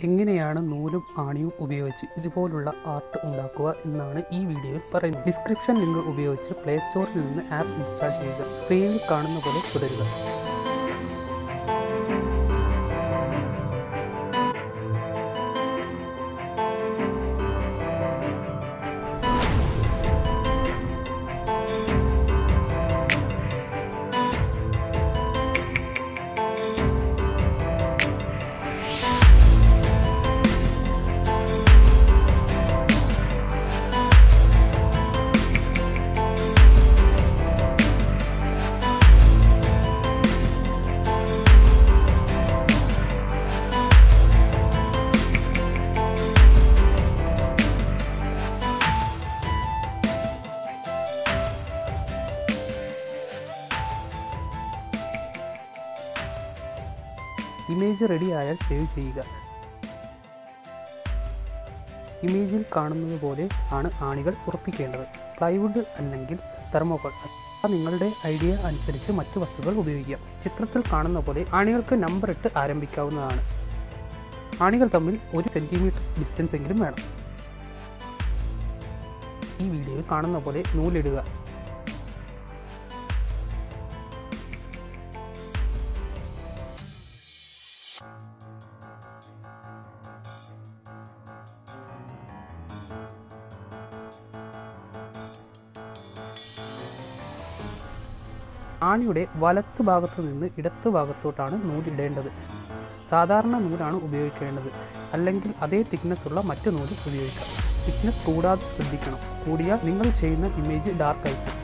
എങ്ങനെയാണ് നൂലും ആണിയും ഉപയോഗിച്ച് ഇതുപോലുള്ള ആർട്ട് ഉണ്ടാക്കുക എന്നാണ് ഈ വീഡിയോയിൽ പറയുന്നത്. ഡിസ്ക്രിപ്ഷൻ ലിങ്ക് ഉപയോഗിച്ച് പ്ലേ സ്റ്റോറിൽ നിന്ന് ആപ്പ് ഇൻസ്റ്റാൾ ചെയ്യുക. സ്ക്രീനിൽ കാണുന്ന പോലെ തുടരുക. ഇമേജ് റെഡി ആയാൽ സേവ് ചെയ്യുക. ഇമേജിൽ കാണുന്നത് പോലെ ആണ് ആണികൾ ഉറപ്പിക്കേണ്ടത്. പ്ലൈവുഡ് അല്ലെങ്കിൽ തെർമോകോൾ. നിങ്ങളുടെ ഐഡിയ അനുസരിച്ച് മറ്റു വസ്തുക്കൾ ഉപയോഗിക്കാം. ചിത്രത്തിൽ കാണുന്ന പോലെ ആണികൾക്ക് നമ്പർ ഇട്ട് ആരംഭിക്കാവുന്നതാണ്. ആണികൾ തമ്മിൽ ഒരു സെന്റിമീറ്റർ ഡിസ്റ്റൻസ് എങ്കിലും വേണം. ഈ വീഡിയോയിൽ കാണുന്ന പോലെ നൂലിടുക. ആണിയുടെ വലത്ത് ഭാഗത്തു നിന്ന് ഇടത്ത് ഭാഗത്തോട്ടാണ് നൂലിടേണ്ടത് സാധാരണ നൂലാണ് ഉപയോഗിക്കേണ്ടത്. അല്ലെങ്കിൽ അതേ തിക്നെസ് ഉള്ള മറ്റു നൂൽ ഉപയോഗിക്കാം. തിക്നെസ് കൂടാതെ ശ്രദ്ധിക്കണം. കൂടിയാൽ നിങ്ങൾ ചെയ്യുന്ന ഇമേജ് ഡാർക്ക് ആയിരിക്കും